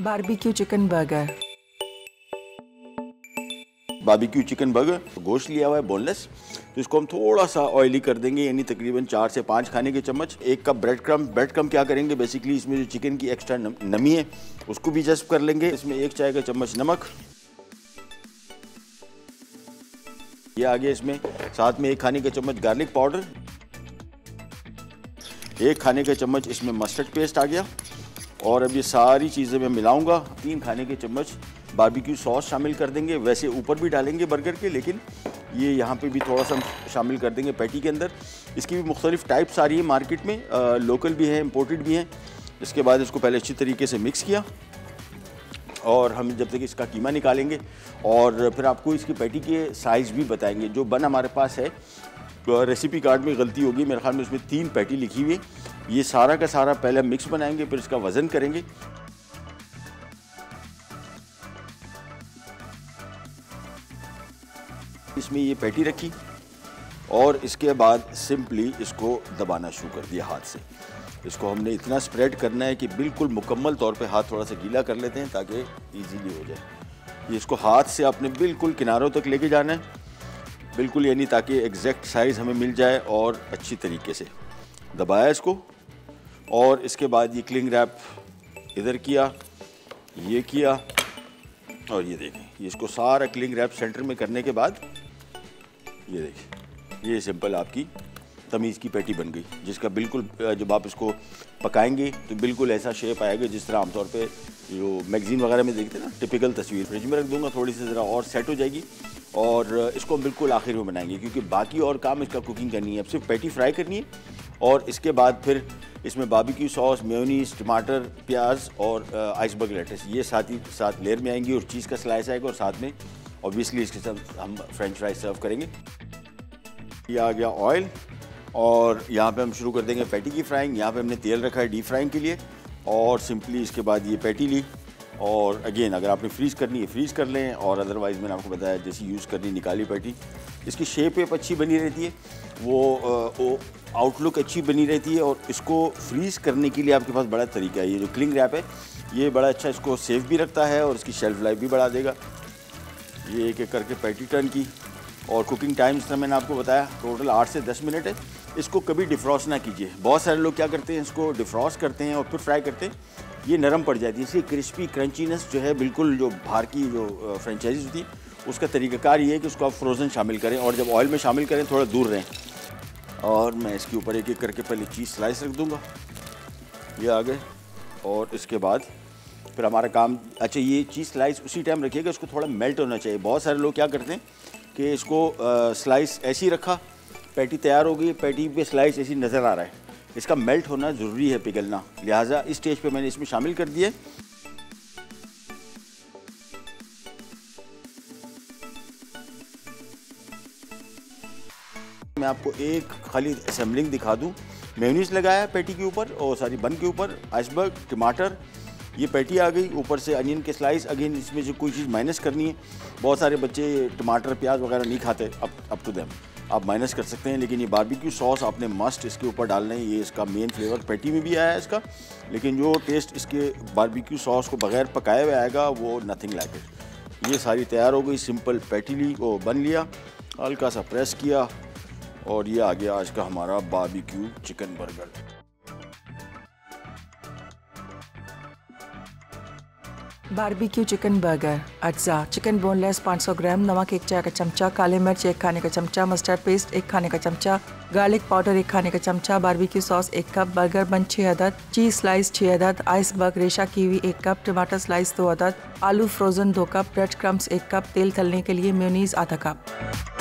Barbecue chicken burger barbecue chicken burger गोश्त लिया हुआ है बोनलेस तो इसको हम थोड़ा सा ऑयली कर देंगे, यानी तकरीबन चार से पाँच खाने के चम्मच। एक cup bread crumb bread crumb क्या करेंगे? बेसिकली इसमें जो चिकन की एक्स्ट्रा नमी है, उसको भी जज्ब कर लेंगे। इसमें एक चाय का चम्मच नमक। ये आगे इसमें। साथ में एक खाने का चम्मच गार्लिक पाउडर एक खाने का चम्मच इसमें मस्टर्ड पेस्ट आ गया। और अब ये सारी चीज़ें मैं मिलाऊँगा। तीन खाने के चम्मच बारबेक्यू सॉस शामिल कर देंगे। वैसे ऊपर भी डालेंगे बर्गर के लेकिन ये यहाँ पे भी थोड़ा सा शामिल कर देंगे पैटी के अंदर। इसकी भी मुख्तलिफ़ टाइप्स आ रही है मार्केट में। आ, लोकल भी है इम्पोर्टेड भी हैं। इसके बाद इसको पहले अच्छी तरीके से मिक्स किया। और हम जब तक इसका कीमा निकालेंगे और फिर आपको इसकी पैटी के साइज़ भी बताएँगे। जो बन हमारे पास है रेसिपी कार्ड में गलती होगी। मेरे ख्याल में उसमें तीन पैटी लिखी हुई ये सारा का सारा पहले मिक्स बनाएँगे, फिर इसका वज़न करेंगे। इसमें ये पैटी रखी और इसके बाद सिंपली इसको दबाना शुरू कर दिया हाथ से। इसको हमने इतना स्प्रेड करना है कि बिल्कुल मुकम्मल तौर पे हाथ थोड़ा सा गीला कर लेते हैं ताकि इजीली हो जाए। ये इसको हाथ से आपने बिल्कुल किनारों तक लेके जाना है। बिल्कुल यानी ताकि एग्जैक्ट साइज़ हमें मिल जाए और अच्छी तरीके से। दबाया इसको। और इसके बाद ये क्लिंग रैप इधर किया, ये किया, और ये देखें, ये इसको सारा क्लिंग रैप सेंटर में करने के बाद, ये देखिए ये सिंपल आपकी तमीज़ की पैटी बन गई, जिसका बिल्कुल जब आप इसको पकाएँगे तो बिल्कुल ऐसा शेप आएगा जिस तरह आमतौर पे जो मैगज़ीन वगैरह में देखते हैं ना टिपिकल तस्वीर। फ्रिज में रख दूँगा, थोड़ी सी ज़रा और सेट हो जाएगी, और इसको हम बिल्कुल आखिर में बनाएँगे, क्योंकि बाकी और काम इसका कुकिंग करनी है। अब सिर्फ़ पैटी फ्राई करनी है, और इसके बाद फिर इसमें बाबिक्यू सॉस मेयोनीस टमाटर, प्याज और आइसबर्ग लेटस ये साथ ही साथ लेयर में आएँगी और चीज़ का स्लाइस आएगा और साथ में ऑब्वियसली इसके साथ हम फ्रेंच फ्राइज सर्व करेंगे। ये आ गया ऑयल और यहाँ पे हम शुरू कर देंगे पैटी की फ्राइंग यहाँ पे हमने तेल रखा है डीप फ्राइंग के लिए और सिंपली इसके बाद ये पैटी ली और अगेन अगर आपने फ्रीज़ करनी है फ्रीज़ कर लें और अदरवाइज़ मैंने आपको बताया जैसी यूज़ करनी निकाली पैटी इसकी शेप वेप अच्छी बनी रहती है वो, आउटलुक अच्छी बनी रहती है और इसको फ्रीज़ करने के लिए आपके पास बड़ा तरीका है। ये जो क्लिंग रैप है ये बड़ा अच्छा इसको सेफ़ भी रखता है और इसकी शेल्फ लाइफ भी बढ़ा देगा। ये एक एक करके पैटी टर्न की और कुकिंग टाइम जितना मैंने आपको बताया टोटल आठ से दस मिनट है। इसको कभी डिफ्रॉस्ट ना कीजिए। बहुत सारे लोग क्या करते हैं इसको डिफ्रॉस्ट करते हैं और फिर फ्राई करते हैं। ये नरम पड़ जाती है। इसकी क्रिस्पी क्रंचीनेस जो है बिल्कुल जो बाहर की जो फ्रेंचाइजी होती है उसका तरीक़ाकार ये है कि उसको आप फ्रोज़न शामिल करें और जब ऑयल में शामिल करें थोड़ा दूर रहें। और मैं इसके ऊपर एक एक करके पहले चीज़ स्लाइस रख दूँगा ये आ गए और इसके बाद फिर हमारा काम अच्छा ये चीज़ स्लाइस उसी टाइम रखिएगा इसको थोड़ा मेल्ट होना चाहिए। बहुत सारे लोग क्या करते हैं कि इसको आ, स्लाइस ऐसी रखा पैटी तैयार हो गई पैटी पे स्लाइस ऐसी नज़र आ रहा है। इसका मेल्ट होना ज़रूरी है पिघलना। लिहाजा इस स्टेज पे मैंने इसमें शामिल कर दिया मैं आपको एक खाली असेंबलिंग दिखा दूँ। मेयोनीज लगाया पैटी के ऊपर और सारी बन के ऊपर आइसबर्ग टमाटर, ये पैटी आ गई। ऊपर से अनियन के स्लाइस अगेन इसमें जो कोई चीज़ माइनस करनी है। बहुत सारे बच्चे टमाटर, प्याज वगैरह नहीं खाते, अब अब टू देम आप माइनस कर सकते हैं, लेकिन ये बारबेक्यू सॉस आपने मस्ट इसके ऊपर डालना है। ये इसका मेन फ्लेवर पैटी में भी आया है इसका। लेकिन जो टेस्ट इसके बारबेक्यू सॉस को बगैर पकाए हुए आएगा, वो नथिंग लाइक इट ये सारी तैयार हो गई सिंपल पैटी ली, वो बन लिया, हल्का सा प्रेस किया। और ये आ गया आज का हमारा barbecue chicken burger barbecue chicken burger अज्जा। चिकन बोनलेस 500 ग्राम, नमक एक चाय का चमचा, काले मिर्च एक खाने का चमचा मस्टर्ड पेस्ट एक खाने का चमचा गार्लिक पाउडर एक खाने का चमचा बारबेक्यू सॉस एक कप बर्गर बन छः अदद चीज़ स्लाइस छः अदद आइसबर्ग रेशा कीवी एक कप टमाटर स्लाइस दो अदद, आलू फ्रोजन दो कप ब्रेड क्रम्स एक कप तेल तलने के लिए म्यूनीस आधा कप